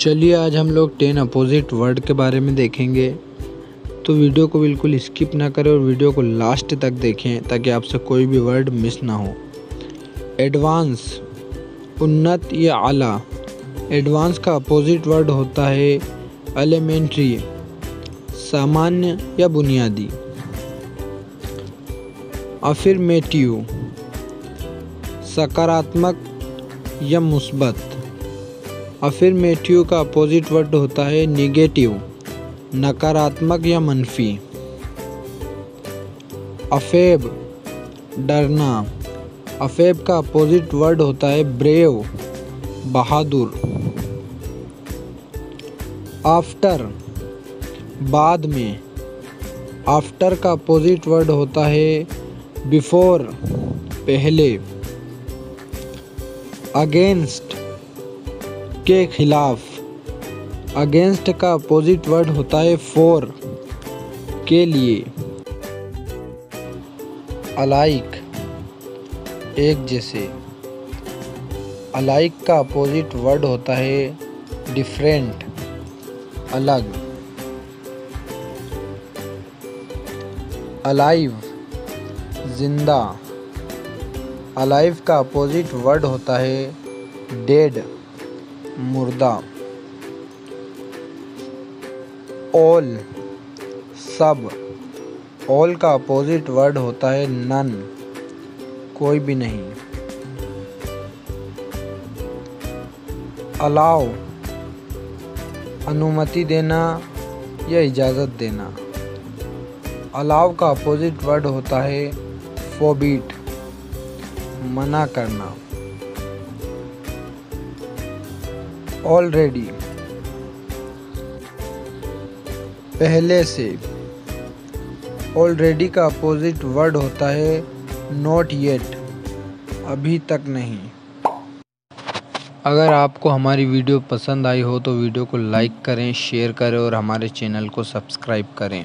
चलिए आज हम लोग टेन अपोजिट वर्ड के बारे में देखेंगे। तो वीडियो को बिल्कुल स्किप ना करें और वीडियो को लास्ट तक देखें, ताकि आपसे कोई भी वर्ड मिस ना हो। एडवांस उन्नत या आला। एडवांस का अपोजिट वर्ड होता है एलिमेंट्री सामान्य या बुनियादी। अफिर्मेटिव सकारात्मक या मुस्बत। अफिर्मेटिव का अपोजिट वर्ड होता है निगेटिव, नकारात्मक या मनफी। अफेब, डरना। अफेब का अपोजिट वर्ड होता है ब्रेव, बहादुर। आफ्टर, बाद में। आफ्टर का अपोजिट वर्ड होता है बिफोर, पहले। अगेंस्ट के खिलाफ। अगेंस्ट का अपोजिट वर्ड होता है फॉर के लिए। अलाइक एक जैसे। अलाइक का अपोजिट वर्ड होता है डिफरेंट अलग। अलाइव ज़िंदा। अलाइव का अपोजिट वर्ड होता है डेड मुर्दा। ऑल सब। ऑल का अपोजिट वर्ड होता है नन। कोई भी नहीं। अलाउ अनुमति देना या इजाज़त देना। अलाव का अपोजिट वर्ड होता है फोबीट मना करना। ऑलरेडी पहले से ऑलरेडी का अपोजिट वर्ड होता है नॉट येट अभी तक नहीं. अगर आपको हमारी वीडियो पसंद आई हो तो वीडियो को लाइक करें शेयर करें और हमारे चैनल को सब्सक्राइब करें.